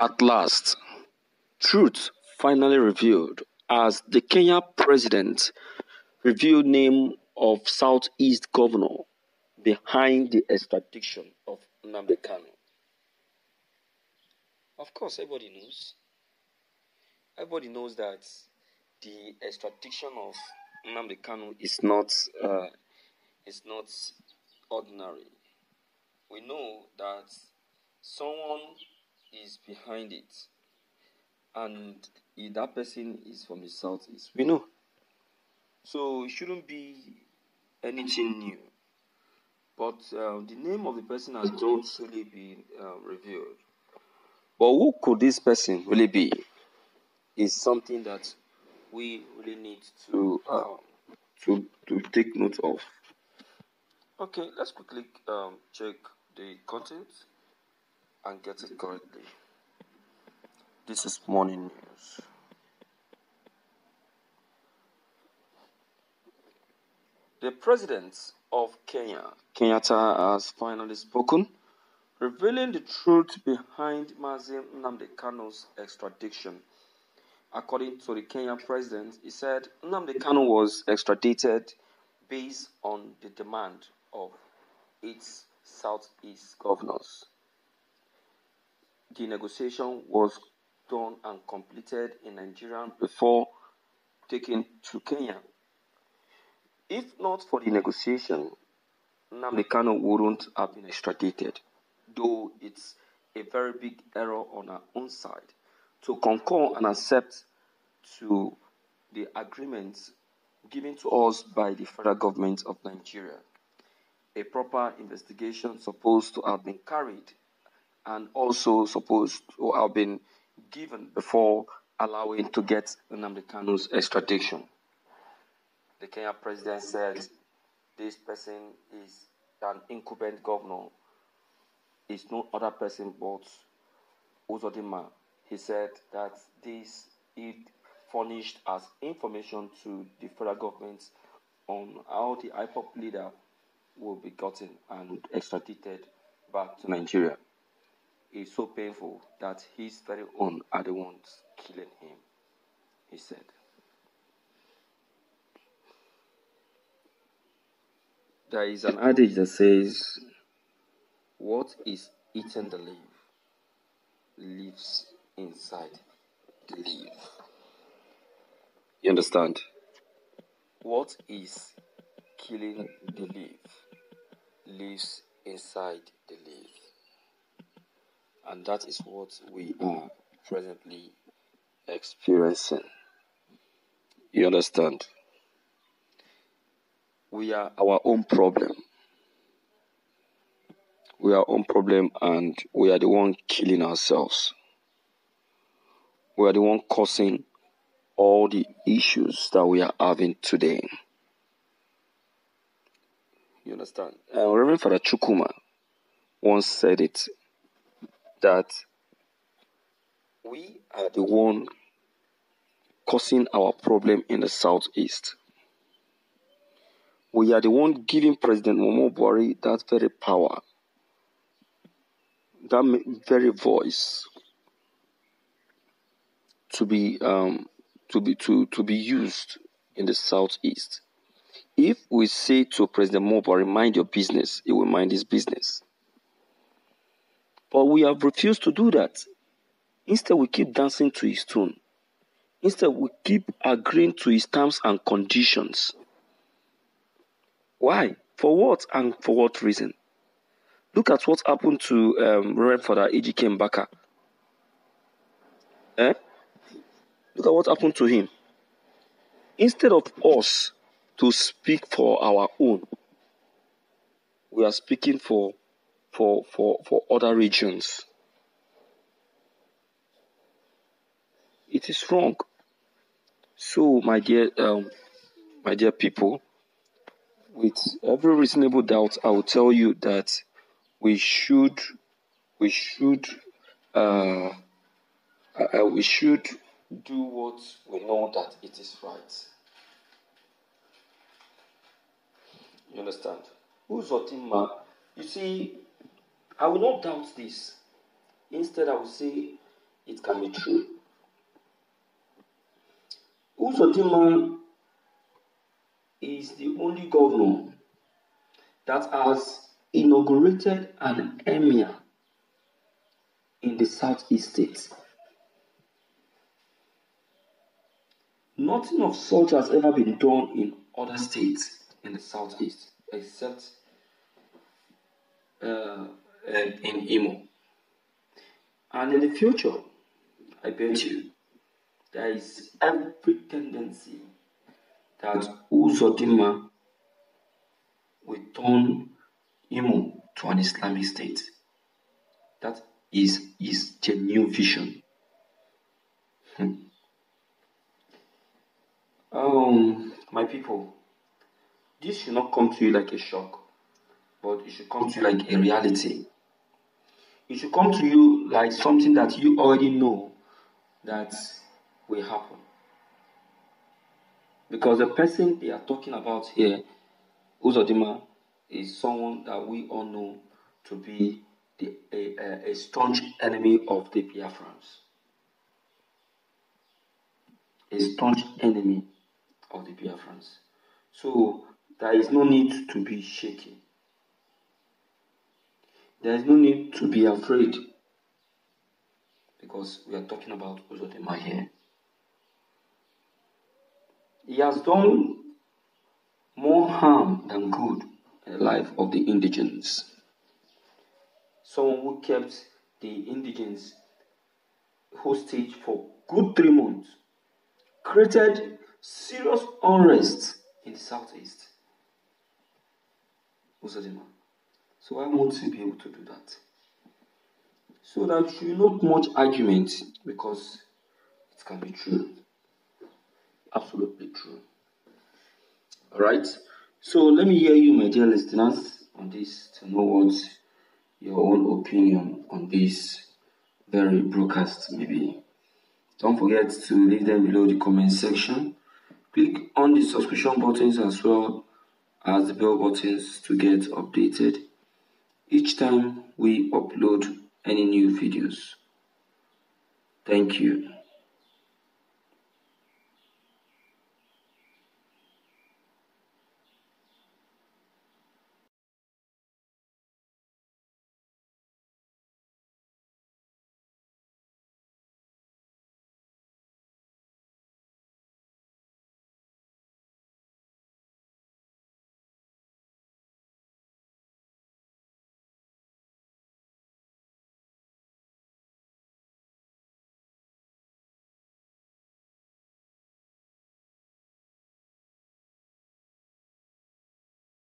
At last, truth finally revealed as the Kenya president revealed name of Southeast governor behind the extradition of Nnamdi Kanu. Of course, everybody knows. Everybody knows that the extradition of Nnamdi Kanu is not uh, is not ordinary. We know that someone is behind it, and if that person is from the southeast, we know. So it shouldn't be anything new. But uh, the name of the person has not really been uh, revealed. But who could this person really be? Is something that we really need to uh, to to take note of. Okay, let's quickly um, check the content and get it correctly. This is morning news. The president of Kenya, Kenyatta, has finally spoken, revealing the truth behind Mazi Nnamdi Kanu's extradition. According to the Kenyan president, he said Nnamdi Kanu was extradited based on the demand of its southeast governors. The negotiation was done and completed in Nigeria before taken to Kenya. If not for the negotiation, Nnamdi wouldn't have been extradited, though it's a very big error on our own side to concur and accept to the agreements given to us by the federal government of Nigeria. A proper investigation supposed to have been carried and also supposed to have been given before allowing to get Nnamdi Kanu's extradition. The Kenya president said this person is an incumbent governor, It's no other person but Uzodinma. He said that this it furnished as information to the federal government on how the IPOB leader will be gotten and extradited back to Nigeria. It's so painful that his very own are the ones killing him, he said. There is an adage that says, What is eating the leaf lives inside the leaf. You understand? What is killing the leaf lives inside the leaf. And that is what we are presently experiencing. You understand? We are our own problem. We are our own problem and we are the one killing ourselves. We are the one causing all the issues that we are having today. You understand? Uh, Reverend Father Chukuma once said it that we are the one causing our problem in the southeast. We are the one giving President Momo Buhari that very power, that very voice to be um, to be to, to be used in the southeast. If we say to President Mobari, mind your business, he will mind his business. But we have refused to do that. Instead, we keep dancing to his tune. Instead, we keep agreeing to his terms and conditions. Why? For what and for what reason? Look at what happened to um, Reverend Father Ejike Mbaka. Eh? Look at what happened to him. Instead of us to speak for our own, we are speaking for for for for other regions. It is wrong. So, my dear, um, my dear people, with every reasonable doubt, I will tell you that we should, we should, uh, uh, we should do what we know that it is right. You understand? Who's Otima? You see, I will not doubt this. Instead, I will say it can be true. Uzodinma is the only governor that has inaugurated an emir in the southeast states. Nothing of such has ever been done in other states in the southeast except uh, in Imo. And in the future, I bet you, there is every tendency that Uzodinma will turn Imo to an Islamic state. That is his genuine vision. Hmm. Um, my people, this should not come to you like a shock, but it should come to you like a reality. It should come to you like something that you already know that will happen. Because the person they are talking about here, Uzodinma, is someone that we all know to be the, a, a, a staunch enemy of the Biafrans. A staunch enemy of the Biafrans. So there is no need to be shaken. There is no need to be afraid because we are talking about Uzodinma here. He has done more harm than good in the life of the indigents. Someone who kept the indigents hostage for good three months created serious unrest in the southeast. Uzodinma. So I want to be able to do that. So that should not much argument because it can be true. Absolutely true. Alright. So let me hear you, my dear listeners, on this to know what your own opinion on this very broadcast may be. Don't forget to leave them below the comment section. Click on the subscription buttons as well as the bell buttons to get updated each time we upload any new videos. Thank you.